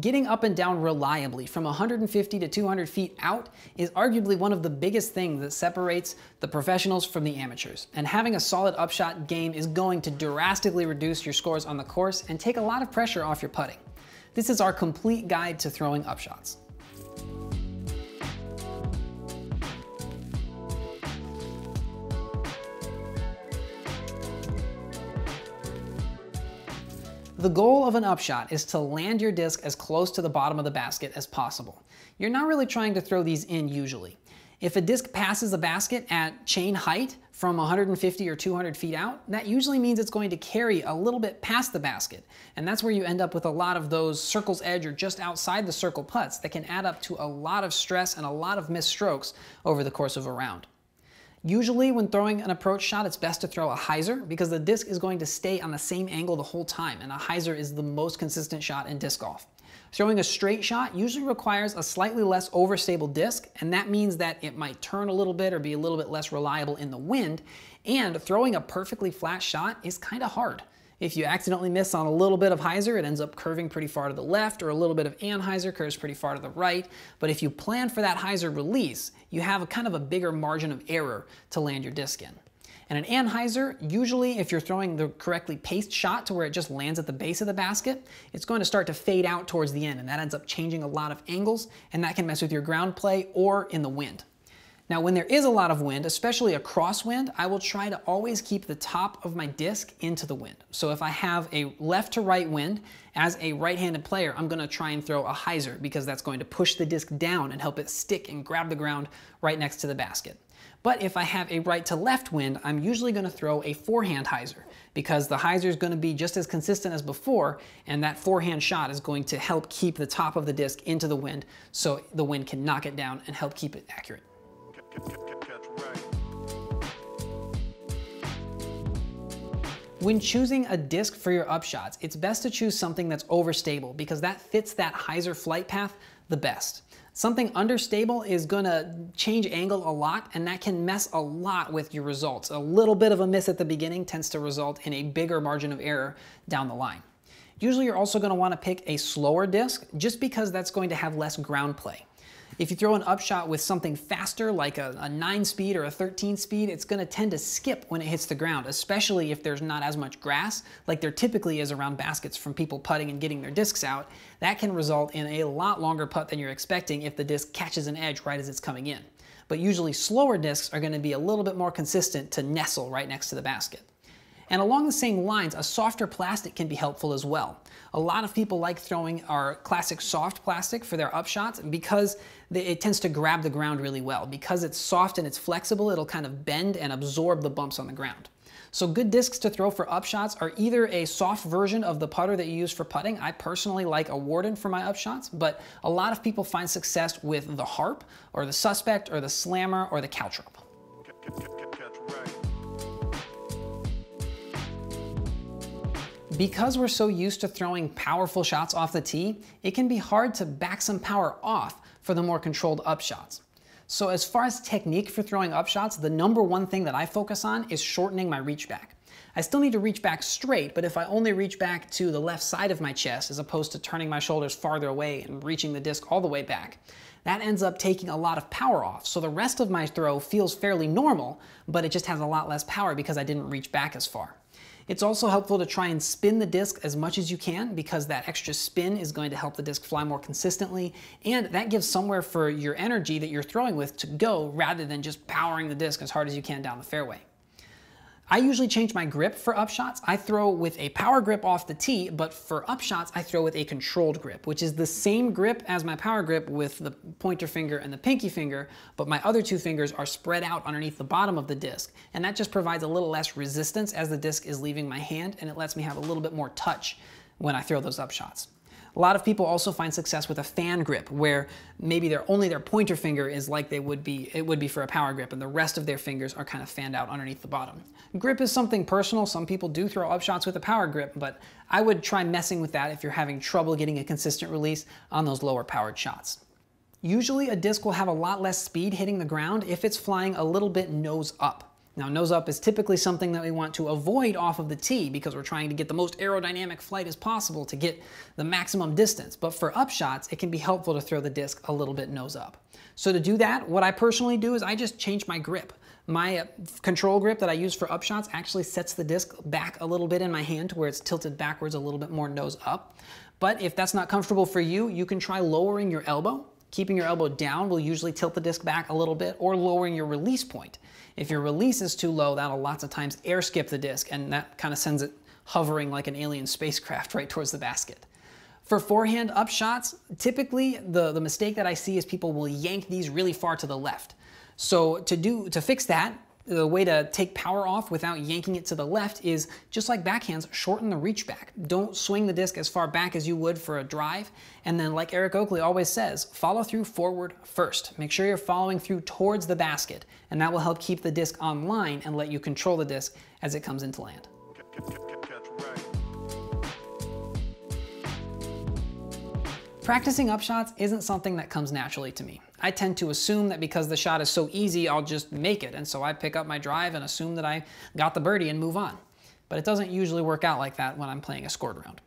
Getting up and down reliably from 150 to 200 feet out is arguably one of the biggest things that separates the professionals from the amateurs. And having a solid upshot game is going to drastically reduce your scores on the course and take a lot of pressure off your putting. This is our complete guide to throwing upshots. The goal of an upshot is to land your disc as close to the bottom of the basket as possible. You're not really trying to throw these in usually. If a disc passes the basket at chain height from 150 or 200 feet out, that usually means it's going to carry a little bit past the basket. And that's where you end up with a lot of those circle's edge or just outside the circle putts that can add up to a lot of stress and a lot of missed strokes over the course of a round. Usually when throwing an approach shot, it's best to throw a hyzer because the disc is going to stay on the same angle the whole time, and a hyzer is the most consistent shot in disc golf. Throwing a straight shot usually requires a slightly less overstable disc, and that means that it might turn a little bit or be a little bit less reliable in the wind, and throwing a perfectly flat shot is kind of hard. If you accidentally miss on a little bit of hyzer, it ends up curving pretty far to the left, or a little bit of anhyzer curves pretty far to the right. But if you plan for that hyzer release, you have a kind of a bigger margin of error to land your disc in. And an anhyzer, usually if you're throwing the correctly paced shot to where it just lands at the base of the basket, it's going to start to fade out towards the end, and that ends up changing a lot of angles, and that can mess with your ground play or in the wind. Now when there is a lot of wind, especially a crosswind, I will try to always keep the top of my disc into the wind. So if I have a left to right wind, as a right-handed player, I'm gonna try and throw a hyzer because that's going to push the disc down and help it stick and grab the ground right next to the basket. But if I have a right to left wind, I'm usually gonna throw a forehand hyzer because the hyzer is gonna be just as consistent as before, and that forehand shot is going to help keep the top of the disc into the wind so the wind can knock it down and help keep it accurate. When choosing a disc for your upshots, it's best to choose something that's overstable because that fits that hyzer flight path the best. Something understable is gonna change angle a lot and that can mess a lot with your results. A little bit of a miss at the beginning tends to result in a bigger margin of error down the line. Usually you're also gonna wanna pick a slower disc just because that's going to have less ground play. If you throw an upshot with something faster, like a, a 9 speed or a 13 speed, it's gonna tend to skip when it hits the ground, especially if there's not as much grass, like there typically is around baskets from people putting and getting their discs out. That can result in a lot longer putt than you're expecting if the disc catches an edge right as it's coming in. But usually slower discs are gonna be a little bit more consistent to nestle right next to the basket. And along the same lines, a softer plastic can be helpful as well. A lot of people like throwing our classic soft plastic for their upshots because it tends to grab the ground really well. Because it's soft and it's flexible, it'll kind of bend and absorb the bumps on the ground. So good discs to throw for upshots are either a soft version of the putter that you use for putting. I personally like a Warden for my upshots, but a lot of people find success with the Harp or the Suspect or the Slammer or the Caltrop. Because we're so used to throwing powerful shots off the tee, it can be hard to back some power off for the more controlled upshots. So as far as technique for throwing upshots, the number one thing that I focus on is shortening my reach back. I still need to reach back straight, but if I only reach back to the left side of my chest as opposed to turning my shoulders farther away and reaching the disc all the way back, that ends up taking a lot of power off. So the rest of my throw feels fairly normal, but it just has a lot less power because I didn't reach back as far. It's also helpful to try and spin the disc as much as you can because that extra spin is going to help the disc fly more consistently and that gives somewhere for your energy that you're throwing with to go rather than just powering the disc as hard as you can down the fairway. I usually change my grip for upshots. I throw with a power grip off the tee, but for upshots, I throw with a controlled grip, which is the same grip as my power grip with the pointer finger and the pinky finger, but my other two fingers are spread out underneath the bottom of the disc. And that just provides a little less resistance as the disc is leaving my hand, and it lets me have a little bit more touch when I throw those upshots. A lot of people also find success with a fan grip where maybe their only their pointer finger is like they would be it would be for a power grip and the rest of their fingers are kind of fanned out underneath the bottom. Grip is something personal. Some people do throw up shots with a power grip, but I would try messing with that if you're having trouble getting a consistent release on those lower powered shots. Usually a disc will have a lot less speed hitting the ground if it's flying a little bit nose up. Now, nose up is typically something that we want to avoid off of the tee because we're trying to get the most aerodynamic flight as possible to get the maximum distance. But for upshots, it can be helpful to throw the disc a little bit nose up. So to do that, what I personally do is I just change my grip. My uh, control grip that I use for upshots actually sets the disc back a little bit in my hand to where it's tilted backwards a little bit more nose up. But if that's not comfortable for you, you can try lowering your elbow. Keeping your elbow down will usually tilt the disc back a little bit or lowering your release point. If your release is too low, that'll lots of times air skip the disc and that kind of sends it hovering like an alien spacecraft right towards the basket. For forehand up shots, typically the, the mistake that I see is people will yank these really far to the left. So to do to fix that, the way to take power off without yanking it to the left is just like backhands, shorten the reach back. Don't swing the disc as far back as you would for a drive. And then like Eric Oakley always says, follow through forward first. Make sure you're following through towards the basket and that will help keep the disc on line and let you control the disc as it comes into land. Practicing upshots isn't something that comes naturally to me. I tend to assume that because the shot is so easy, I'll just make it. And so I pick up my drive and assume that I got the birdie and move on. But it doesn't usually work out like that when I'm playing a scored round.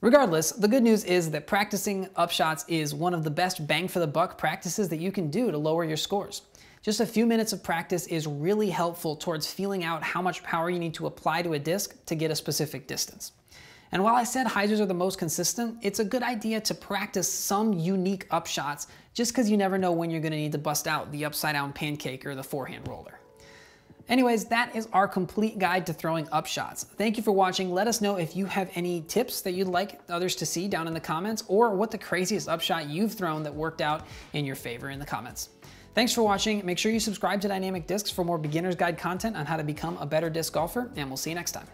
Regardless, the good news is that practicing upshots is one of the best bang for the buck practices that you can do to lower your scores. Just a few minutes of practice is really helpful towards feeling out how much power you need to apply to a disc to get a specific distance. And while I said hyzers are the most consistent, it's a good idea to practice some unique upshots just because you never know when you're gonna need to bust out the upside down pancake or the forehand roller. Anyways, that is our complete guide to throwing upshots. Thank you for watching. Let us know if you have any tips that you'd like others to see down in the comments or what the craziest upshot you've thrown that worked out in your favor in the comments. Thanks for watching. Make sure you subscribe to Dynamic Discs for more beginner's guide content on how to become a better disc golfer, and we'll see you next time.